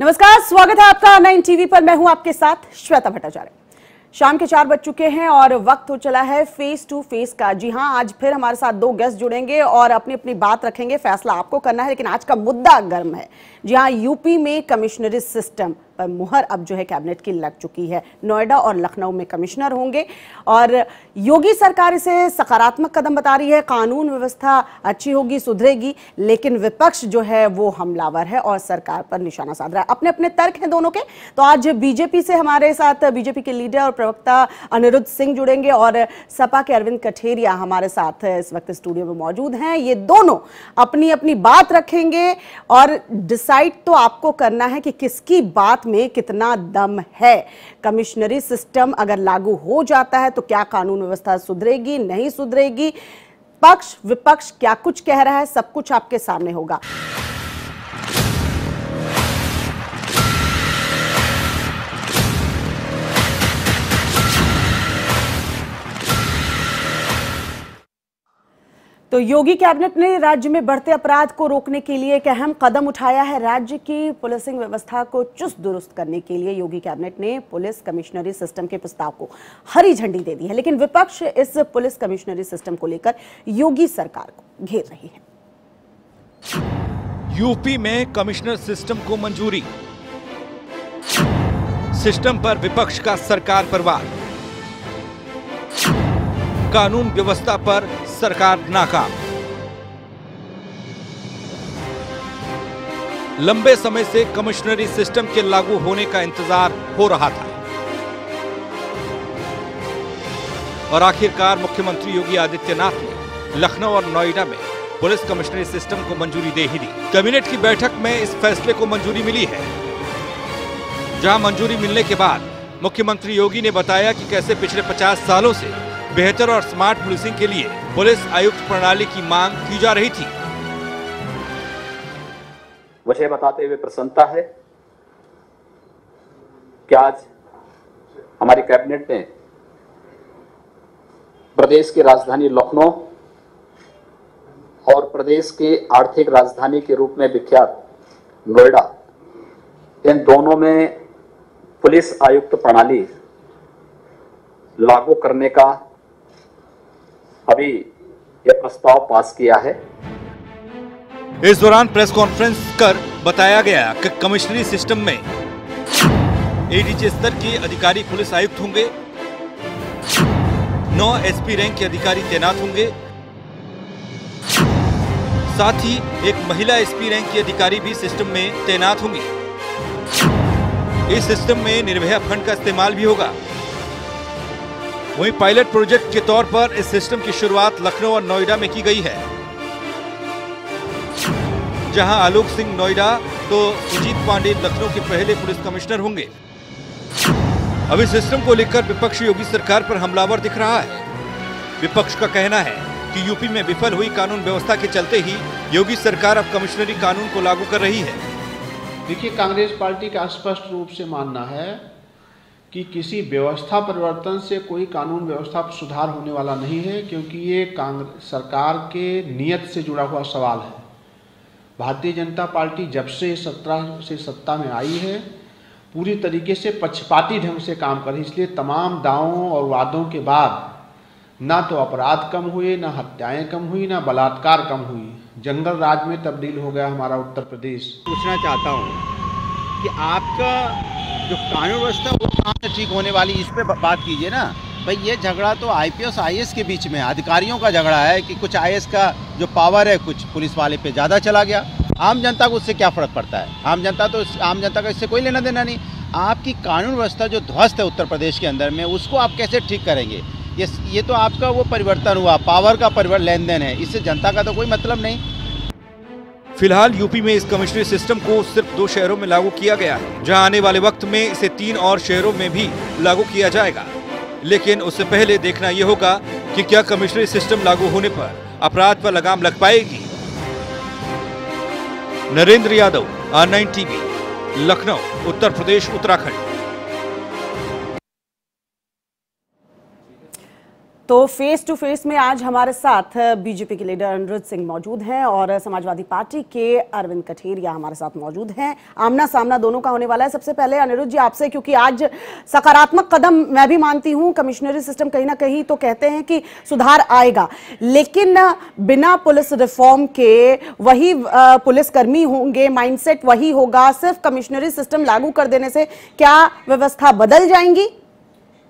नमस्कार, स्वागत है आपका नाइन टीवी पर। मैं हूँ आपके साथ श्वेता भट्टाचार्य। शाम के चार बज चुके हैं और वक्त हो चला है फेस टू फेस का। जी हाँ आज फिर हमारे साथ दो गेस्ट जुड़ेंगे और अपनी अपनी बात रखेंगे। फैसला आपको करना है, लेकिन आज का मुद्दा गर्म है। जी हाँ यूपी में कमिश्नरी सिस्टम पर मुहर अब जो है कैबिनेट की लग चुकी है। नोएडा और लखनऊ में कमिश्नर होंगे और योगी सरकार इसे सकारात्मक कदम बता रही है। कानून व्यवस्था अच्छी होगी, सुधरेगी, लेकिन विपक्ष जो है वो हमलावर है और सरकार पर निशाना साध रहा है। अपने अपने तर्क हैं दोनों के। तो आज बीजेपी से हमारे साथ बीजेपी के लीडर और प्रवक्ता अनिरुद्ध सिंह जुड़ेंगे और सपा के अरविंद कठेरिया हमारे साथ इस वक्त स्टूडियो में मौजूद हैं। ये दोनों अपनी अपनी बात रखेंगे और डिसाइड तो आपको करना है कि किसकी बात में कितना दम है? कमिश्नरी सिस्टम अगर लागू हो जाता है तो क्या कानून व्यवस्था सुधरेगी, नहीं सुधरेगी? पक्ष, विपक्ष क्या कुछ कह रहा है? सब कुछ आपके सामने होगा। तो योगी कैबिनेट ने राज्य में बढ़ते अपराध को रोकने के लिए एक अहम कदम उठाया है। राज्य की पुलिसिंग व्यवस्था को चुस्त दुरुस्त करने के लिए योगी कैबिनेट ने पुलिस कमिश्नरी सिस्टम के प्रस्ताव को हरी झंडी दे दी है। लेकिन विपक्ष इस पुलिस कमिश्नरी सिस्टम को लेकर योगी सरकार को घेर रही है। यूपी में कमिश्नर सिस्टम को मंजूरी। सिस्टम पर विपक्ष का सरकार पर वार। कानून व्यवस्था पर सरकार नाकाम। लंबे समय से कमिश्नरी सिस्टम के लागू होने का इंतज़ार हो रहा था। और आखिरकार मुख्यमंत्री योगी आदित्यनाथ ने लखनऊ और नोएडा में पुलिस कमिश्नरी सिस्टम को मंजूरी दे ही दी। कैबिनेट की बैठक में इस फैसले को मंजूरी मिली है। जहाँ मंजूरी मिलने के बाद मुख्यमंत्री योगी ने बताया कि कैसे पिछले 50 सालों से बेहतर और स्मार्ट पुलिसिंग के लिए पुलिस आयुक्त प्रणाली की मांग की जा रही थी। मुझे बताते हुए प्रसन्नता है कि आज हमारी कैबिनेट ने प्रदेश की राजधानी लखनऊ और प्रदेश के आर्थिक राजधानी के रूप में विख्यात नोएडा, इन दोनों में पुलिस आयुक्त प्रणाली लागू करने का अभी यह प्रस्ताव पास किया है। इस दौरान प्रेस कॉन्फ्रेंस कर बताया गया कि कमिश्नरी सिस्टम में एडीजी स्तर के अधिकारी पुलिस आयुक्त होंगे। नौ एसपी रैंक के अधिकारी तैनात होंगे। साथ ही एक महिला एसपी रैंक के अधिकारी भी सिस्टम में तैनात होंगे। इस सिस्टम में निर्भया फंड का इस्तेमाल भी होगा। वहीं पायलट प्रोजेक्ट के तौर पर इस सिस्टम की शुरुआत लखनऊ और नोएडा में की गई है। जहाँ आलोक सिंह नोएडा तो सुजीत पांडे लखनऊ के पहले पुलिस कमिश्नर होंगे। इस सिस्टम को लेकर विपक्ष योगी सरकार पर हमलावर दिख रहा है। विपक्ष का कहना है कि यूपी में विफल हुई कानून व्यवस्था के चलते ही योगी सरकार अब कमिश्नरी कानून को लागू कर रही है। देखिए, कांग्रेस पार्टी का स्पष्ट रूप से मानना है कि किसी व्यवस्था परिवर्तन से कोई कानून व्यवस्था पर सुधार होने वाला नहीं है, क्योंकि ये कांग्रेस, सरकार के नियत से जुड़ा हुआ सवाल है। भारतीय जनता पार्टी जब से सत्रह से सत्ता में आई है, पूरी तरीके से पक्षपाती ढंग से काम कर इसलिए तमाम दावों और वादों के बाद ना तो अपराध कम हुए, ना हत्याएँ कम हुई, ना बलात्कार कम हुई। जंगल राज में तब्दील हो गया हमारा उत्तर प्रदेश। पूछना चाहता हूँ कि आपका जो कानून व्यवस्था वो कहाँ से ठीक होने वाली, इस पर बात कीजिए ना। भाई, ये झगड़ा तो आईपीएस आईएएस के बीच में अधिकारियों का झगड़ा है कि कुछ आईएएस का जो पावर है, कुछ पुलिस वाले पे ज़्यादा चला गया। आम जनता को उससे क्या फ़र्क पड़ता है? आम जनता तो आम जनता का इससे कोई लेना देना नहीं। आपकी कानून व्यवस्था जो ध्वस्त है उत्तर प्रदेश के अंदर में, उसको आप कैसे ठीक करेंगे? ये ये तो आपका वो परिवर्तन हुआ पावर का परिवर्तन लेन देन है। इससे जनता का तो कोई मतलब नहीं। फ़िलहाल यूपी में इस कमिश्नरी सिस्टम को सिर्फ़ दो शहरों में लागू किया गया है, जहाँ आने वाले वक्त में इसे तीन और शहरों में भी लागू किया जाएगा। लेकिन उससे पहले देखना यह होगा कि क्या कमिश्नरी सिस्टम लागू होने पर अपराध पर लगाम लग पाएगी। Narendra Yadav R nine TV Lucknow, Uttar Pradesh, Uttarakhand. तो फेस टू फेस में आज हमारे साथ बीजेपी के लीडर अनिरुद्ध सिंह मौजूद हैं और समाजवादी पार्टी के अरविंद कठेरिया हमारे साथ मौजूद हैं। आमना सामना दोनों का होने वाला है। सबसे पहले अनिरुद्ध जी, आपसे क्योंकि आज सकारात्मक कदम मैं भी मानती हूँ, कमिश्नरी सिस्टम कहीं ना कहीं तो कहते हैं कि सुधार आएगा। लेकिन बिना पुलिस रिफॉर्म के वही पुलिसकर्मी होंगे माइंडसेट वही होगा, सिर्फ़ कमिश्नरी सिस्टम लागू कर देने से क्या व्यवस्था बदल जाएँगी?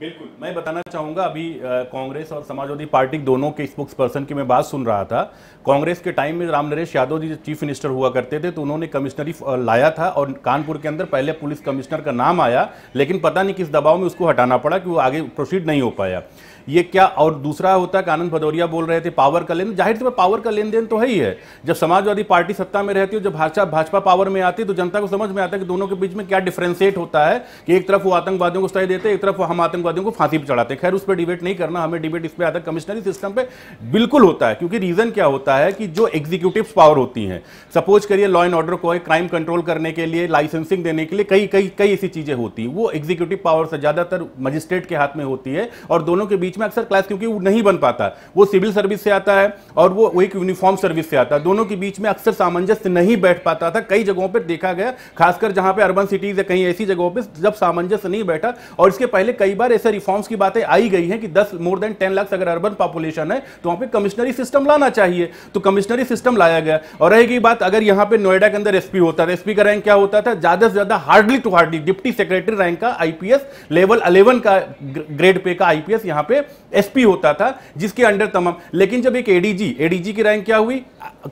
बिल्कुल। मैं बताना चाहूँगा, अभी कांग्रेस और समाजवादी पार्टी दोनों के स्पोक्स पर्सन की मैं बात सुन रहा था। कांग्रेस के टाइम में राम नरेश यादव जी चीफ मिनिस्टर हुआ करते थे तो उन्होंने कमिश्नरी लाया था और कानपुर के अंदर पहले पुलिस कमिश्नर का नाम आया, लेकिन पता नहीं किस दबाव में उसको हटाना पड़ा कि वो आगे प्रोसीड नहीं हो पाया। ये क्या? और दूसरा होता है कि आनंद भदौरिया बोल रहे थे, पावर का लेन ज़ाहिर तौर पावर का लेन देन तो है ही है। जब समाजवादी पार्टी सत्ता में रहती है, जब भाजपा भाजपा पावर में आती है तो जनता को समझ में आता है कि दोनों के बीच में क्या डिफ्रेंशिएट होता है, कि एक तरफ़ वो आतंकवादियों को सही देते एक तरफ़ हम आतंकवादियों को फांसी पर चढ़ाते खैर, उस पर डिबेट नहीं करना, हमें डिबेट इस पर आता है कमिश्नरी सिस्टम पर बिल्कुल होता है, क्योंकि रीजन क्या होता है कि जो एग्जीक्यूटिव पावर होती है सपोज़ करिए लॉ एंड ऑर्डर को क्राइम कंट्रोल करने के लिए लाइसेंसिंग देने के लिए, कई कई कई ऐसी चीज़ें होती है। वो एग्जीक्यूटिव पावर से ज़्यादातर मजिस्ट्रेट के हाथ में होती है, और दोनों के बीच में अक्सर क्लास क्योंकि वो नहीं बन पाता। वो सिविल सर्विस से आता है और वो एक यूनिफॉर्म सर्विस से आता है। दोनों के बीच में अक्सर सामंजस्य नहीं बैठ पाता था। कई जगहों पर देखा गया, खासकर जहाँ पे अर्बन सिटीज़ है कहीं ऐसी जगहों पर जब सामंजस्य नहीं बैठा और इसके पहले कई बार ऐसे रिफॉर्म्स की बातें आई गई हैं कि दस मोर देन टेन लाख अगर अर्बन पॉपुलेशन है तो वहाँ पर कमिश्नरी सिस्टम लाना चाहिए। तो कमिश्नरी सिस्टम लाया गया। और रहेगी बात, अगर यहाँ पर नोएडा के अंदर एसपी होता था एसपी का रैंक क्या होता था? ज़्यादा से ज़्यादा hardly to hardly deputy secretary rank का आईपीएस लेवल अलेवन का ग्रेड पे का आईपीएस यहाँ पे एसपी होता था, जिसके अंडर तमाम। लेकिन जब एक एडीजी एडीजी की रैंक क्या हुई?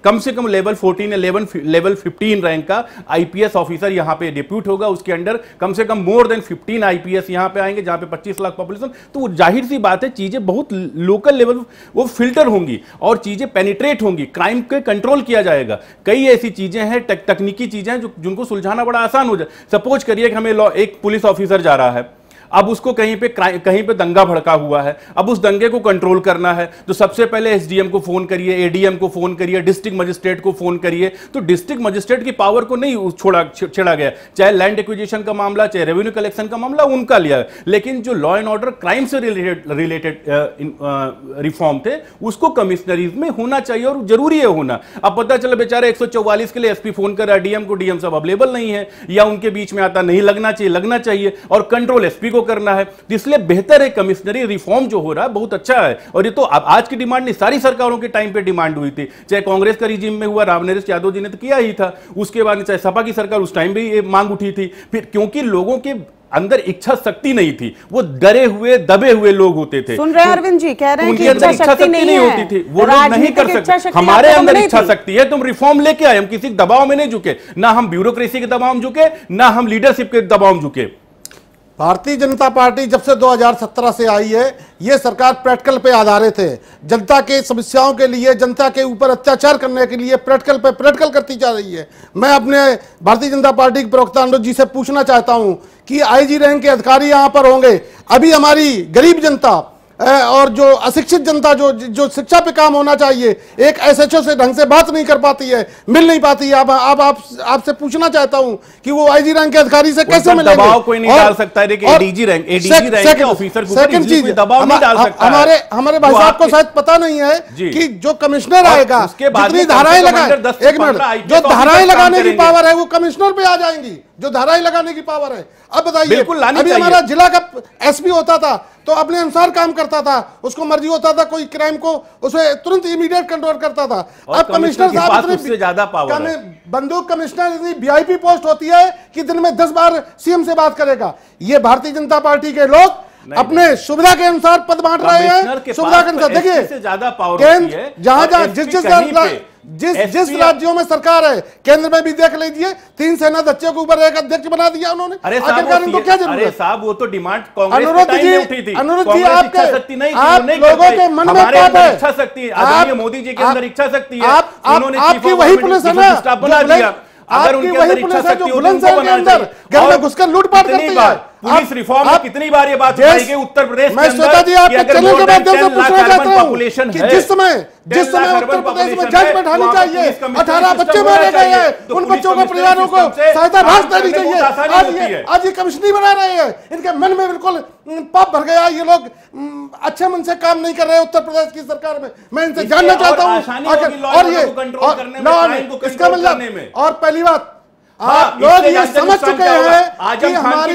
कम से कम लेवल 14 या लेवल लेवल 15 रैंक का आईपीएस ऑफिसर यहाँ पे डिप्यूट होगा। उसके अंडर कम से कम मोर देन 15 आईपीएस यहाँ पे आएँगे, जहाँ पे 25 लाख पॉपुलेशन तो ज़ाहिर सी बात है, चीज़ें बहुत लोकल लेवल वो फ़िल्टर होंगी और चीज़ें पेनिट्रेट होंगी। क्राइम के कंट्रोल किया जाएगा। कई ऐसी चीज़ें हैं तकनीकी चीज़ें हैं, जो, जिनको सुलझाना बड़ा आसान हो जाए सपोज़ करिए हमें एक पुलिस ऑफिसर जा रहा है। अब उसको कहीं पे कहीं पे दंगा भड़का हुआ है। अब उस दंगे को कंट्रोल करना है। तो सबसे पहले एसडीएम को फ़ोन करिए एडीएम को फ़ोन करिए डिस्ट्रिक्ट मजिस्ट्रेट को फ़ोन करिए। तो डिस्ट्रिक्ट मजिस्ट्रेट की पावर को नहीं छोड़ा छेड़ा गया। चाहे लैंड एक्विजिशन का मामला, चाहे रेवेन्यू कलेक्शन का मामला, उनका लिया लेकिन जो लॉ एंड ऑर्डर क्राइम से रिलेटेड रिलेटेड रिफॉर्म थे, उसको कमिश्नरीज में होना चाहिए और ज़रूरी है होना। अब पता चला, बेचारे एक सौ चौवालीस के लिए एसपी फ़ोन कर रहा डीएम को डीएम सब अवेलेबल नहीं है। या उनके बीच में आता नहीं, लगना चाहिए लगना चाहिए। और कंट्रोल एसपी को को करना है तो इसलिए बेहतर है कमिश्नरी रिफॉर्म जो हो रहा है बहुत अच्छा है। और ये तो आज की डिमांड नहीं सारी सरकारों के टाइम पे डिमांड हुई थी। चाहे कांग्रेस का रिजीम में हुआ रामनरेश यादव जी ने तो किया ही था। उसके बाद चाहे सपा की सरकार उस टाइम भी ये मांग उठी थी। फिर क्योंकि लोगों के अंदर इच्छा शक्ति नहीं थी वो डरे हुए दबे हुए लोग होते थे। सुन रहे हैं अरविंद जी कह रहे हैं कि इच्छा शक्ति नहीं, नहीं होती थी। वो लोग नहीं कर सकते। हमारे अंदर इच्छा शक्ति है तुम रिफॉर्म लेके आए हम किसी दबाव में नहीं झुके ना हम ब्यूरोक्रेसी के दबाव में झुके ना हम लीडरशिप के दबाव में झुके। भारतीय जनता पार्टी जब से 2017 से आई है, ये सरकार प्रैक्टिकल पे आधारित है। जनता के समस्याओं के लिए, जनता के ऊपर अत्याचार करने के लिए प्रैक्टिकल पे प्रैक्टिकल करती जा रही है। मैं अपने भारतीय जनता पार्टी के प्रवक्ता अनुरोध जी से पूछना चाहता हूँ कि आईजी रैंक के अधिकारी यहाँ पर होंगे। अभी हमारी गरीब जनता और जो अशिक्षित जनता जो जो शिक्षा पे काम होना चाहिए एक एसएचओ से ढंग से बात नहीं कर पाती है मिल नहीं पाती है। अब आप आपसे आप पूछना चाहता हूँ कि वो आईजी रैंक के अधिकारी से कैसे मिलेंगे? दबाव कोई नहीं डाल सकता है। एडीजी रैंक एडीजी रैंक के ऑफिसर सेकंड चीज़ दबाव नहीं डाल सकता हमारे हमारे भाई साहब को शायद पता नहीं है कि जो कमिश्नर आएगा जितनी धाराएँ लगाए एक मिनट जो धाराएँ लगाने की पावर है वो कमिश्नर पे आ जाएँगी। जो धाराएँ लगाने की पावर है। अब बताइए अभी हमारा जिला का एसपी होता था तो अपने अनुसार काम करता था। उसको मर्ज़ी होता था कोई क्राइम को उसे तुरंत इमीडिएट कंट्रोल करता था। अब कमिश्नर साहब इतने ज़्यादा पावर बंदूक कमिश्नर इतनी वीआईपी पोस्ट होती है कि दिन में दस बार सीएम से बात करेगा। ये भारतीय जनता पार्टी के लोग अपने सुविधा के अनुसार पद बांट रहे हैं। सुविधा के अनुसार देखिए ज़्यादा पावर जहाँ जहाँ जिस जिस जिस जिस राज्यों में सरकार है केंद्र में भी देख लीजिए तीन सेना दच्चों के ऊपर एक अध्यक्ष बना दिया उन्होंने। अरे आखिरकार इनको क्या ज़रूरत? अरे साहब वो तो डिमांड अनुरोध जी उठी थी। अनुरोध जी आपके शक्ति नहीं आप लोगों के मन में बात है। इच्छा शक्ति आदरणीय मोदी जी के अंदर इच्छा शक्ति है। आपकी वही पुलिस है ना बना दिया। अगर उनकी वही पुलिस है जो बुलंदशहर के अंदर घर में घुसकर लूटपाट करती है। पुलिस रिफॉर्म आप, कितनी बार ये बात उठाई गई उत्तर प्रदेश में श्रोता जी आपके चैनल के माध्यम से पूछना चाहता हूँ कि जिस समय जिस समय उत्तर प्रदेश में जज बैठानी चाहिए अठारह बच्चे मारे गए हैं उन बच्चों के परिवारों को सहायता राहत देनी चाहिए। आज ये आज ये कमिश्नरी बना रहे हैं इनके मन में बिल्कुल पाप भर गया ये लोग अच्छे मन से काम नहीं कर रहे उत्तर प्रदेश की सरकार में। मैं इनसे जानना चाहता हूँ और ये इसका मतलब और पहली बात हाँ, आप लोग ये समझ चुके हैं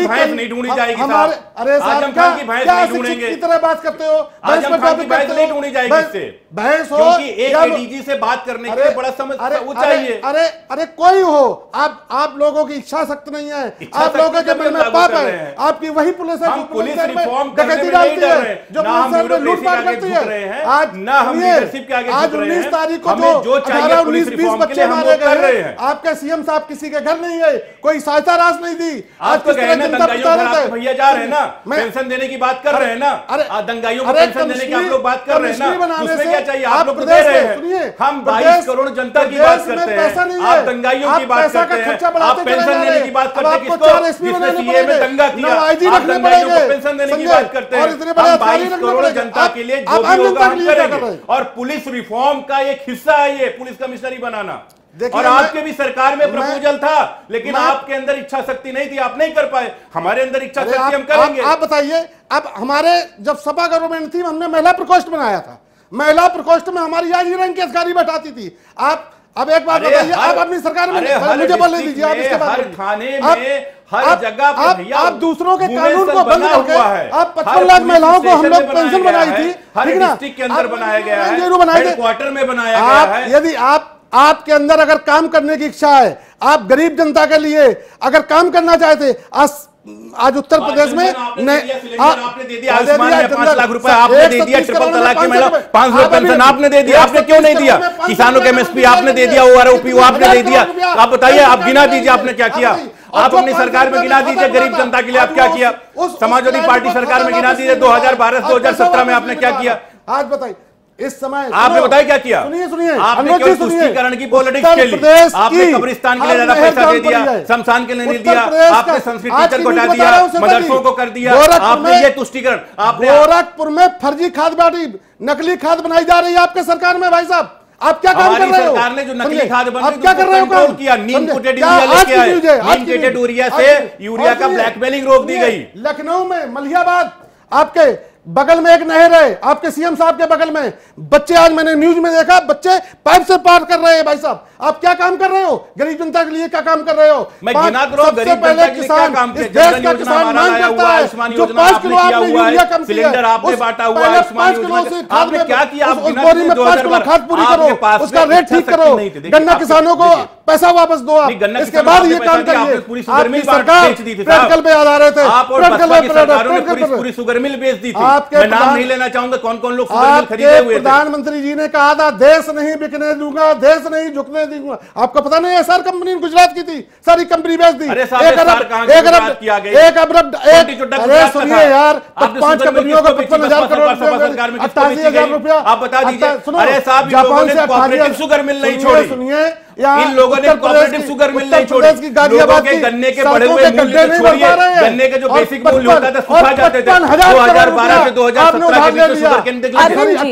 भैंस नहीं ढूंढी जाएगी हमारे अरे आज़म खान की भैंस नहीं ढूंढेंगे। की तरह बात करते हो? आज़म खान की भैंस नहीं ढूंढी जाएगी इससे। भैंस हो एक से बात करने के लिए बड़ा समझ वो चाहिए अरे अरे कोई हो। आप आप लोगों की इच्छा शक्ति नहीं है। आप लोगों के मन में पाप है। आपकी वही पुलिस है जो पुलिस रिफॉर्म है जो पुलिस में लूटपाट करती है। आज ना हम लीडरशिप के आगे आज उन्नीस तारीख को तो जो अठारह उन्नीस बीस बच्चे मारे गए आपके सीएम साहब किसी के घर घर नहीं आई कोई सहायता राश नहीं दी। आज तो किस तरह जनता पता रहता है भैया जा रहे हैं ना पेंशन देने की बात कर रहे हैं ना? अरे दंगाइयों को पेंशन देने की आप लोग बात कर रहे हैं ना उसमें क्या चाहिए? आप लोग दे रहे हैं हम 22 करोड़ जनता की बात करते हैं। आप दंगाइयों की बात करते हैं। आप पेंशन देने की बात करते हैं किसको? जिसने सीए में दंगा किया। आप दंगाइयों को पेंशन देने की बात करते हैं। हम 22 करोड़ जनता के लिए जो भी होगा हम करेंगे और पुलिस रिफॉर्म का एक हिस्सा है ये पुलिस कमिश्नरी बनाना और आपके भी सरकार में प्रपोजल था लेकिन आपके अंदर इच्छा शक्ति नहीं थी आप नहीं कर पाए। हमारे अंदर इच्छा शक्ति हम करेंगे। आप, बताइए अब हमारे जब सपा गवर्नमेंट थी हमने महिला प्रकोष्ठ बनाया था। महिला प्रकोष्ठ में हमारी आज रंग की अधिकारी बैठाती थी। आप अब एक बात बताइए आप अपनी सरकार में मुझे बोलने दीजिए आप इसके बाद थाने में हर जगह पर आप, आप दूसरों के कानून को बंद करके आप पचपन लाख महिलाओं को हम लोग पेंशन बनाई थी। हर डिस्ट्रिक्ट के अंदर बनाया गया है। क्वार्टर में बनाया गया है। यदि आप आपके अंदर अगर काम करने की इच्छा है आप गरीब जनता के लिए अगर काम करना चाहते आज आज उत्तर प्रदेश में हाँ, आपने दे दिया पाँच लाख रुपए आपने दे दिया ट्रिपल तलाक की महिला पाँच पेंशन आपने दे दिया आपने क्यों नहीं दिया? किसानों के एमएसपी आपने दे दिया ओ आपने दे दिया। आप बताइए आप गिना दीजिए आपने क्या किया? आप अपनी सरकार में गिना दीजिए गरीब जनता के लिए आप क्या किया? समाजवादी पार्टी सरकार में गिना दीजिए दो हज़ार बारह दो हज़ार सत्रह में आपने क्या किया? आज बताइए। इस समय आपने बताया क्या किया? सुनिए सुनिए। आपने क्यों तुष्टीकरण की पॉलिटिक्स के लिए आपने कब्रिस्तान के लिए ज़्यादा पैसा दे दिया शमशान के लिए नहीं दिया आपने संस्कृत टीचर को हटा दिया मदरसों को कर दिया आपने ये तुष्टीकरण आपने गोरखपुर में फर्जी खाद बाटी नकली खाद बनाई जा रही है आपके सरकार में भाई साहब। आप क्या काम कर रहे हो? सरकार ने जो नकली खाद बन क्या कर रहे हो किया नीम कोटेड यूरिया लेके आए नीम कोटेड यूरिया से यूरिया का ब्लैकमेलिंग रोक दी गई। लखनऊ में मलियाबाद आपके बगल में एक नहर है आपके सीएम साहब के बगल में। बच्चे आज मैंने न्यूज़ में देखा बच्चे पाइप से पार कर रहे हैं भाई साहब। आप क्या काम कर रहे हो? गरीब जनता के लिए क्या काम कर रहे हो? सबसे पहले किसान देश का किसान मांग करता है। जो पाँच किलो आपने यूरिया कम किया पाँच किलो खाद पूरी करो उसका रेट ठीक करो। गन्ना किसानों को पैसा वापस दो आप। इसके बाद ये काम करिए। पूरी सरकार प्रैक्टिकल पे आधारित है पूरी मिल बेच दी थी आपके मैं नाम नहीं लेना चाहूँगा कौन कौन लोग खरीदे हुए प्रधानमंत्री जी ने कहा था देश नहीं बिकने दूँगा देश नहीं झुकने दूँगा आपको पता नहीं है सर कंपनी गुजरात की थी सारी कंपनी बेच दी एक अरब एक अरब अरे सुनिए यार पाँच कंपनियों का पचपन हज़ार अट्ठासी हज़ार रुपया आप बता दीजिए सुनो जापान से अट्ठासी सुगर मिल नहीं छोड़ी सुनिए इन लोगों ने कॉपरेटिव शुगर मिल नहीं छोड़ी। लोगों के गन्ने के बड़े हुए मूल्य को तो छोड़िए। गन्ने के जो बेसिक मूल्य होता था सूखा जाते थे। 2012 से 2017 के बीच शुगर के निकले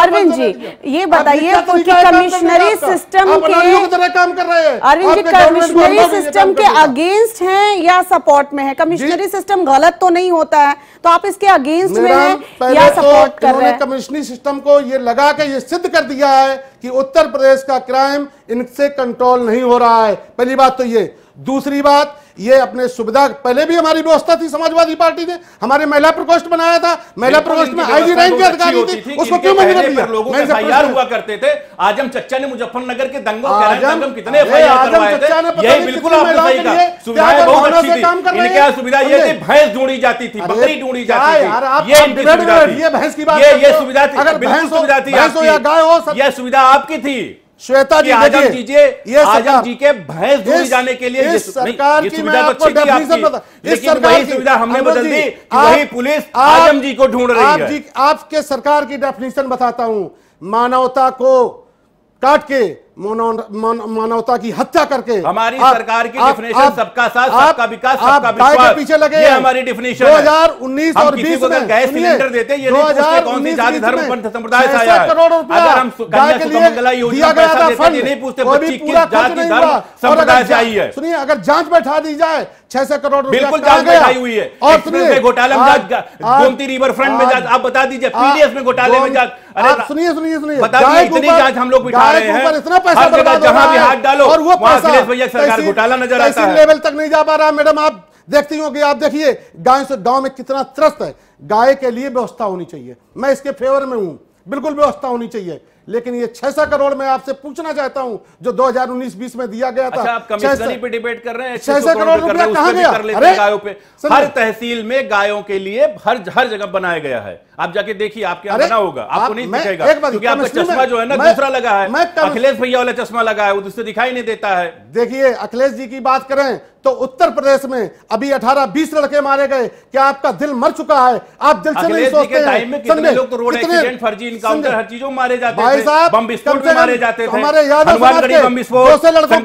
अरविंद जी ये बताइए कि कमिश्नरी सिस्टम के अरविंद जी कमिश्नरी सिस्टम के अगेंस्ट हैं या सपोर्ट में है? कमिश्नरी सिस्टम गलत तो नहीं होता है। तो आप इसके अगेंस्ट में हैं या सपोर्ट कर रहे हैं? कमिश्नरी सिस्टम को ये लगा के ये सिद्ध कर दिया है कि उत्तर प्रदेश का क्राइम इनसे कंट्रोल नहीं हो रहा है। पहली बात तो ये दूसरी बात ये अपने सुविधा पहले भी हमारी व्यवस्था थी समाजवादी पार्टी ने हमारे महिला प्रकोष्ठ बनाया था। महिला प्रकोष्ठ में आईजी रैंक की अधिकारी होती थी उसको क्यों मंजूर दिया लोगों मैं एफआईआर हुआ करते थे आज़म चच्चा ने मुजफ्फरनगर के दंगों आजम- कितने आज़म चच्चा ने थे ये बिल्कुल सुविधाएँ बहुत अच्छी थी। इनके यहाँ सुविधा ये थी? भैंस ढूंढी जाती थी बकरी ढूंढी जाती थी। ये इनकी सुविधा थी। बैठिए, भैंस की बात ये ये। सुविधा थी बिल्कुल हो- सुविधा हो या हो, सब- सुविधा आपकी थी। श्वेता जी आज़म जी जीजिए ये आज़म जी के भैंस दूर जाने के लिए इस सरकार की सुविधा मैं तो आपको अच्छी थी आपकी बता- इस लेकिन सरकार वही की- सुविधा हमने बदल दी वही पुलिस आज़म जी को ढूंढ रही है। जी आपके सरकार की डेफिनेशन बताता हूँ। मानवता को काट के मानवता की हत्या करके। हमारी आप, सरकार की डेफिनेशन सबका साथ सबका विकास सबका विश्वास। पीछे लगे ये हमारी डेफिनेशन 2019 और 20 में गैस सिलेंडर देते ये कौन सी जाति धर्म पंथ संप्रदाय से आया करोड़ अगर हम कन्या सुमंगला योजना पैसा देते ये नहीं पूछते बच्ची किस जाति धर्म संप्रदाय से आई है। सुनिए अगर जाँच बैठा दी जाए छह सौ करोड़ बिल्कुल जाँच बैठाई हुई है। और सुनिए घोटाले में गोमती रिवर फ्रंट में जाँच आप बता दीजिए पीडीएस में घोटाले में जाँच अरे सुनिए सुनिए सुनिए। बता दीजिए इतनी जाँच हम लोग बिठा रहे हैं। इतना पैसा बर्बाद जहाँ भी हाथ डालो और वो घोटाला नज़र आता है। लेवल तक नहीं जा पा रहा मैडम आप देखती होंगी आप देखिए गाय से गाँव में कितना त्रस्त है। गाय के लिए व्यवस्था होनी चाहिए। मैं इसके फेवर में हूँ। बिल्कुल व्यवस्था होनी चाहिए। लेकिन ये छह सौ करोड़ में आपसे पूछना चाहता हूँ जो 2019-20 में दिया गया था। अच्छा, आप कमिश्नरी पे डिबेट कर रहे हैं छह सौ करोड़ रुपया कहाँ गया? अरे हर तहसील में गायों के लिए हर हर जगह बनाया गया है। आप जाके देखिए आपके यहाँ बना होगा। आपको नहीं दिखेगा क्योंकि आपका चश्मा जो है ना दूसरा लगा है। अखिलेश भैया वाला चश्मा लगा है वो तो दूसरे दिखाई नहीं देता है। देखिए अखिलेश जी की बात करें तो उत्तर प्रदेश में अभी 18-20 लड़के मारे गए। क्या आपका दिल मर चुका है? आप दिल से नहीं सोचते कितने तो मारे जाते हमारे लड़कों तो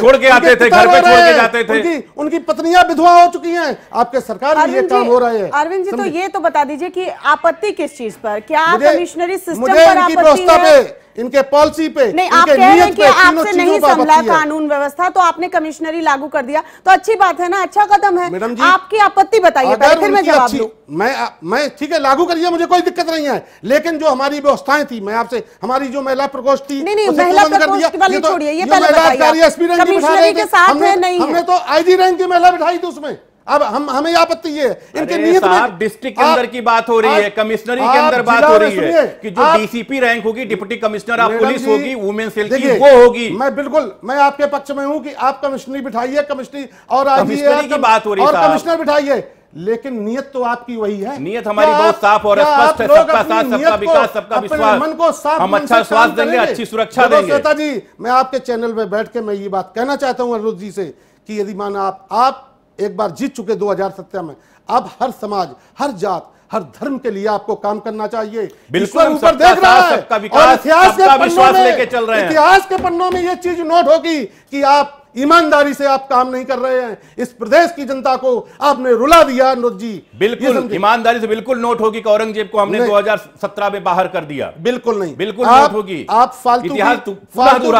छोड़ के आते थे घर पे छोड़ के जाते थे। उनकी पत्नियाँ विधवा हो चुकी हैं। आपके सरकार में ये काम हो रहे हैं। अरविंद जी लेकिन तो ये तो बता दीजिए कि आपत्ति किस चीज़ पर? क्या कमिश्नरी सिस्टम पर आपत्ति है? इनके पॉलिसी पे नहीं आप कह रहे हैं कि आपसे नहीं संभला कानून व्यवस्था तो आपने कमिश्नरी लागू कर दिया। तो अच्छी बात है ना? अच्छा कदम है। जी आपकी आपत्ति बताइए फिर मैं जवाब दूँ। मैं मैं ठीक है लागू करिए मुझे कोई दिक्कत नहीं है। लेकिन जो हमारी व्यवस्थाएँ थी मैं आपसे हमारी जो महिला प्रकोष्ठ थी नहीं नहीं महिला प्रकोष्ठ वाली तो- छोड़िए ये पहले बताइए कमिश्नरी के साथ है नहीं हमने तो आईजी रैंक की महिला बिठाई थी उसमें। अब हम हमें यह आपत्ति है। इनके नियत में डिस्ट्रिक्ट के अंदर की बात हो रही है कमिश्नरी के अंदर बात हो रही है कि जो डीसीपी रैंक होगी डिप्टी कमिश्नर आप पुलिस होगी वुमेन सेल की वो होगी। मैं बिल्कुल मैं आपके पक्ष में हूँ कि आप कमिश्नरी बिठाइए कमिश्नरी और आज की बात हो रही है कमिश्नर बिठाइए। लेकिन नियत तो आपकी वही है। नियत हमारी बहुत साफ़ और स्पष्ट है सबका साथ सबका विकास सबका विश्वास। मन को साफ़ हम अच्छा स्वास्थ्य देंगे अच्छी सुरक्षा देंगे। श्वेता जी मैं आपके चैनल में बैठ के मैं ये बात कहना चाहता हूँ अनुज जी से कि यदि माना आप आप एक बार जीत चुके दो हज़ार सत्रह में। अब हर समाज हर जात हर धर्म के लिए आपको काम करना चाहिए। बिल्कुल ऊपर देख रहा है सबका विकास इतिहास के पन्नों में चल रहे हैं। इतिहास के पन्नों में यह चीज़ नोट होगी कि आप ईमानदारी से आप काम नहीं कर रहे हैं। इस प्रदेश की जनता को आपने रुला दिया अनुज जी। बिल्कुल ईमानदारी से बिल्कुल नोट होगी कि औरंगज़ेब को हमने 2017 में बाहर कर दिया। बिल्कुल नहीं। बिल्कुल आप, नोट होगी। आप फालतू इतिहास फालतू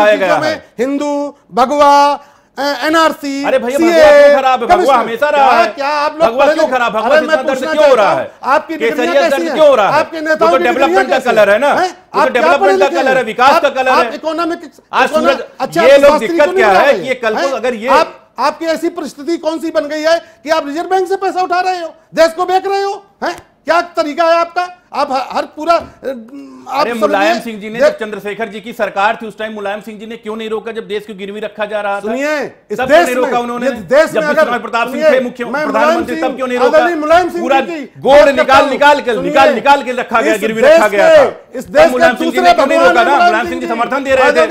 हिंदू भगवा एनआरसी अरे भैया खराब है? भगवा हमेशा रहा क्या आप लोग भगवा क्यों खराब? क्यों हो रहा है आपके तो नेताओं डेवलपमेंट का कलर है? ना? तो आप डेवलपमेंट का कलर है विकास का कलर है। इकोनॉमिक अच्छा ये लोग दिक्कत क्या है ये कल को अगर ये आपकी ऐसी परिस्थिति कौन सी बन गई है कि आप रिज़र्व बैंक से पैसा उठा रहे हो? देश को बेच रहे हो? है? क्या तरीका है आपका? आप हर पूरा अरे मुलायम सिंह जी ने जब चंद्रशेखर जी की सरकार थी उस टाइम मुलायम सिंह जी ने क्यों नहीं रोका जब देश को गिरवी रखा जा रहा था? इस देश में रोका उन्होंने? देश में प्रताप सिंह थे मुख्य प्रधानमंत्री तब क्यों नहीं रोका? मुलायम सिंह पूरा गोड़ निकाल तो- निकाल के निकाल निकाल के रखा गया गिरवी रखा गया इस देश मुलायम सिंह जी ने क्यों नहीं रोका ना मुलायम सिंह जी समर्थन दे रहे थे।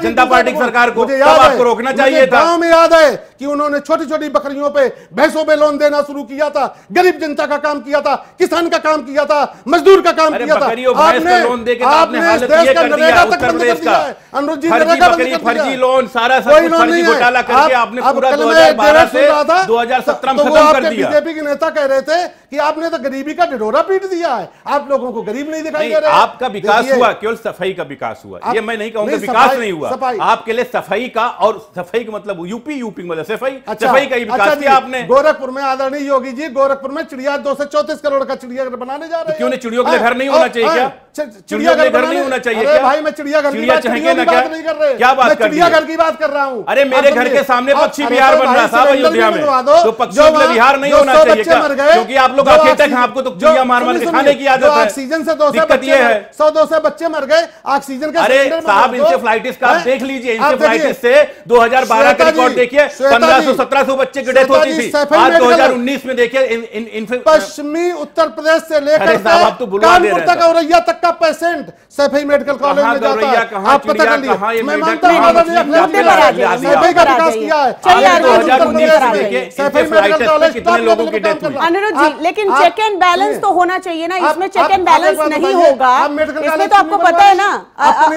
जनता पार्टी की सरकार को आपको रोकना चाहिए था। गाँव में याद है कि उन्होंने छोटी छोटी बकरियों पे भैंसों पे लोन देना शुरू किया था गरीब जनता का काम किया था किसान का काम किया था मजदूर मजदूर का काम किया था। तो आपने आपने इस देश का नरेगा तक बंद कर दिया है। अनुरोध जी नरेगा बंद कर फर्जी लोन सारा सब फर्जी घोटाला करके आपने पूरा 2012 से 2017 तो में खत्म कर दिया। बीजेपी के नेता कह रहे थे कि आपने तो गरीबी का डिडोरा पीट दिया है। आप लोगों को गरीब नहीं दिखाई दे रहे आपका विकास हुआ केवल सफ़ाई का विकास हुआ। ये मैं नहीं कहूँगा विकास नहीं हुआ। आपके लिए सफ़ाई का और सफ़ाई का मतलब यूपी यूपी मतलब सफ़ाई। अच्छा, सफ़ाई का ही अच्छा विकास किया आपने। गोरखपुर में आदरणीय योगी जी गोरखपुर में चिड़िया दो सौ चौतीस करोड़ का चिड़ियाघर बनाने जा तो रहे हैं। क्यों नहीं चिड़ियों के लिए हाँ, घर नहीं होना हाँ, चाहिए क्या? हाँ, चिड़ियाघर घर नहीं होना चाहिए क्या? भाई मैं चिड़िया चिड़ियाघर की बात नहीं कर रहे। क्या बात चिड़िया घर की बात कर रहा हूँ। अरे मेरे घर के सामने तो पक्षी बिहार तो बन रहा था अयोध्या में। तो पक्षियों के विहार नहीं होना चाहिए क्या? क्योंकि आप लोग आखिर तक आपको तो चिड़िया मार मार खाने की आदत है। ऑक्सीजन से दो सौ बच्चे सौ दो सौ बच्चे मर गए ऑक्सीजन का अरे साहब इंसेफ्लाइटिस का आप देख लीजिए इंसेफ्लाइटिस से 2012 का रिकॉर्ड देखिए पंद्रह सौ सत्रह सौ बच्चे की डेथ होती थी। दो हज़ार उन्नीस में देखिए पश्चिमी उत्तर प्रदेश से लेकर जी, उत्तर मुद्दे प्रदेश पर आ में जाइए। सैफई मेडिकल कॉलेज पे टॉप कितने लेवल लोगों पे की काम डेथ कर हुई? रहा है। अनिरुद्ध आप- जी लेकिन चेक एंड बैलेंस तो होना चाहिए ना इसमें चेक एंड बैलेंस नहीं होगा। आप मेडिकल इसमें कॉलेज तो आपको पता है ना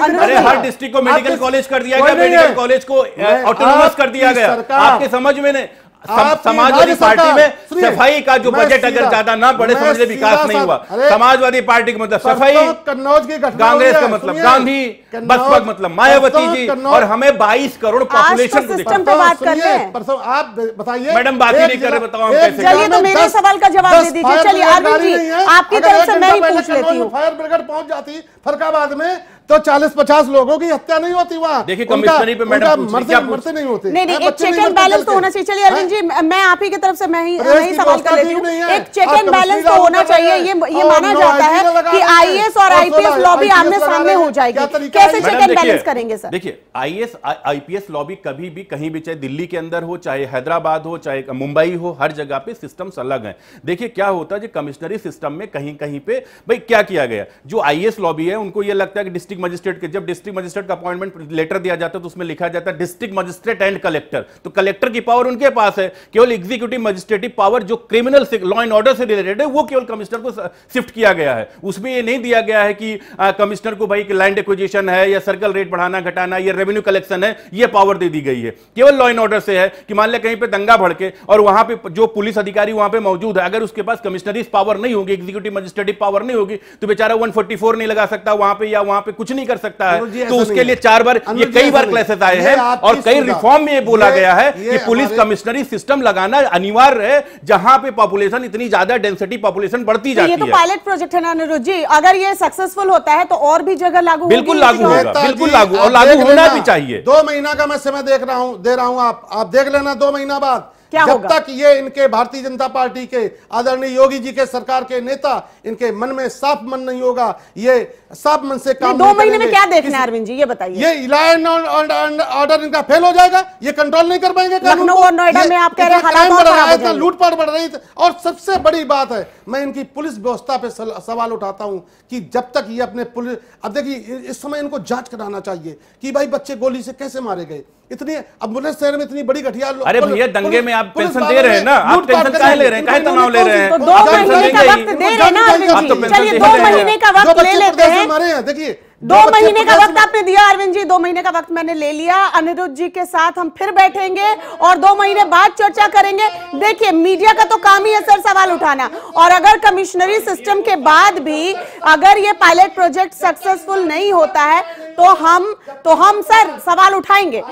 अनिरुद्ध अरे हर डिस्ट्रिक्ट को मेडिकल कॉलेज कर दिया गया मेडिकल कॉलेज को मैं- ऑटोनोमस कर दिया गया। आपके समझ में नहीं समाजवादी पार्टी में सफ़ाई का जो बजट अगर ज़्यादा ना बढ़े समझ विकास नहीं हुआ समाजवादी पार्टी का मतलब सफ़ाई कन्नौज की कांग्रेस का मतलब गांधी बसपा मतलब मायावती जी और हमें 22 करोड़ पॉपुलेशन को सिस्टम पे बात कर रहे हैं। परसों आप बताइए मैडम, बात ही नहीं कर रहे, बताओ हम कैसे चलिए, तो मेरे सवाल का जवाब दे दीजिए। चलिए, ब्रिगेड जी, आपकी तरफ़ से मैं ही पूछ लेती हूँ। फायर ब्रिगेड पहुँच जाती फरकाबाद में तो 40-50 लोगों की हत्या नहीं होती वहाँ। देखिए, कमिश्नरी पे मैडम मरते मरते नहीं होते। नहीं नहीं एक चेक एंड बैलेंस तो होना चाहिए। चलिए अरविंद जी मैं आप ही की तरफ़ से मैं ही ही की सवाल कर लेती हूँ। एक चेक एंड बैलेंस तो होना चाहिए। ये ये माना जाता है कि आईएएस और आईपीएस लॉबी आमने सामने हो जाएगी। कैसे चेक एंड बैलेंस करेंगे सर? देखिए आईएएस आईपीएस लॉबी कभी भी कहीं भी चाहे दिल्ली के अंदर हो चाहे हैदराबाद हो चाहे मुंबई हो हर जगह पे सिस्टम्स अलग हैं। देखिए क्या होता है जो कमिश्नरी सिस्टम में कहीं कहीं पे भाई क्या किया गया? जो आईएएस लॉबी है उनको ये लगता है कि डिस्ट्रिक्ट मजिस्ट्रेट के, जब डिस्ट्रिक्ट मजिस्ट्रेट का अपॉइंटमेंट लेटर दिया जाता है तो उसमें लिखा जाता है डिस्ट्रिक्ट मजिस्ट्रेट एंड कलेक्टर तो कलेक्टर की पावर उनके पास है। केवल एग्जीक्यूटिव मजिस्ट्रेटिव पावर जो क्रिमिनल लॉ एंड ऑर्डर से रिलेटेड है, वो केवल कमिश्नर को शिफ्ट किया गया है। उसमें ये नहीं दिया गया है कि कमिश्नर को भाई लैंड एक्विजिशन है, या सर्कल रेट बढ़ाना, घटाना, या रेवेन्यू कलेक्शन है, ये पावर दे दी गई है। केवल लॉ एंड ऑर्डर से है कि मान लिया कहीं पे दंगा भड़के, और वहाँ पर जो पुलिस अधिकारी वहाँ पर मौजूद है, अगर उसके पास कमिश्नरी पावर नहीं होगी एग्जीक्यूटिव मजिस्ट्रेटिव पावर नहीं होगी तो बेचारा 144 नहीं लगा सकता, वहाँ पे या वहाँ पे कुछ नहीं कर सकता है। तो उसके लिए चार बार ये कई बार। क्लासेस आए हैं और कई रिफॉर्म में ये बोला गया है कि पुलिस कमिश्नरी सिस्टम लगाना अनिवार्य है जहाँ पे पॉपुलेशन इतनी ज़्यादा डेंसिटी पॉपुलेशन बढ़ती तो ये जाती तो है। पायलट प्रोजेक्ट है ना अनिरुद्ध जी। अगर ये सक्सेसफुल होता है तो और भी जगह लागू बिल्कुल लागू होगा, बिल्कुल लागू, और लागू होना भी चाहिए। दो महीना का मैं समय देख रहा हूँ दे रहा हूँ आप। आप देख लेना दो महीना बाद। क्या जब? तक ये इनके भारतीय जनता पार्टी के आदरणीय योगी जी के सरकार के नेता इनके मन में साफ़ मन नहीं होगा ये साफ़ मन से काम दो महीने में क्या देखना है अरविंद जी ये बताइए ये एंड ऑर्डर इनका फेल हो जाएगा ये कंट्रोल नहीं कर पाएँगे लखनऊ और नोएडा में आप कह रहे हैं। लूटपाट बढ़ रही है और सबसे बड़ी बात है मैं इनकी पुलिस व्यवस्था पे सवाल उठाता हूँ कि जब तक ये अपने पुलिस अब देखिए इस समय इनको जाँच कराना चाहिए कि भाई बच्चे गोली से कैसे मारे गए इतनी अब बुलंद शहर में इतनी बड़ी घटिया अरे भैया दंगे में आप टेंशन दे रहे हैं ना? आप टेंशन काहे ले। रहे हैं? काहे तनाव ले रहे हैं? तो दो महीने का वक्त दे रहे हैं ना आप अरविंद तो जी पेंशन चलिए दो महीने का वक्त ले लेते हैं। मारे हैं देखिए दो महीने का वक्त आपने दिया अरविंद जी दो महीने का वक्त मैंने ले लिया। अनिरुद्ध जी के साथ हम फिर बैठेंगे और दो महीने बाद चर्चा करेंगे। देखिए मीडिया का तो काम ही है सर सवाल उठाना। और अगर कमिश्नरी सिस्टम के बाद भी अगर ये पायलट प्रोजेक्ट सक्सेसफुल नहीं होता है तो हम तो हम सर सवाल उठाएँगे।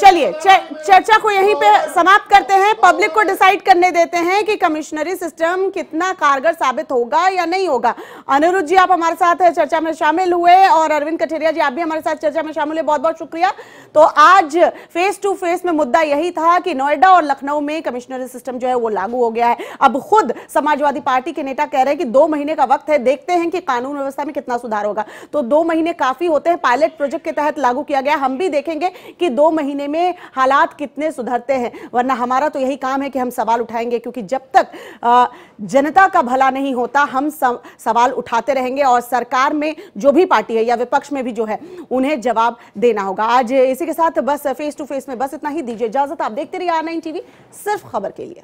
चलिए चर्चा को यहीं पे समाप्त करते हैं। पब्लिक को डिसाइड करने देते हैं कि कमिश्नरी सिस्टम कितना कारगर साबित होगा या नहीं होगा। अनिरुद्ध जी आप हमारे साथ चर्चा में शामिल हुए और अरविंद कठेरिया जी आप भी हमारे साथ चर्चा में शामिल हुए। बहुत बहुत शुक्रिया। तो आज फेस टू फेस में मुद्दा यही था कि नोएडा और लखनऊ में कमिश्नरी सिस्टम जो है वो लागू हो गया है। अब खुद समाजवादी पार्टी के नेता कह रहे हैं कि दो महीने का वक्त है देखते हैं कि कानून व्यवस्था में कितना सुधार होगा। तो दो महीने काफ़ी होते हैं पायलट प्रोजेक्ट के तहत लागू किया गया। हम भी देखेंगे कि दो महीने में हालात कितने सुधरते हैं? वरना हमारा तो यही काम है कि हम सवाल उठाएँगे, क्योंकि जब तक जनता का भला नहीं होता, हम सवाल उठाते रहेंगे और सरकार में जो भी पार्टी है या विपक्ष में भी जो है, उन्हें जवाब देना होगा। आज इसी के साथ बस फेस टू फेस में बस इतना ही। दीजिए इजाज़त। आप देखते रहिए आर नाइन टीवी सिर्फ़ खबर के लिए।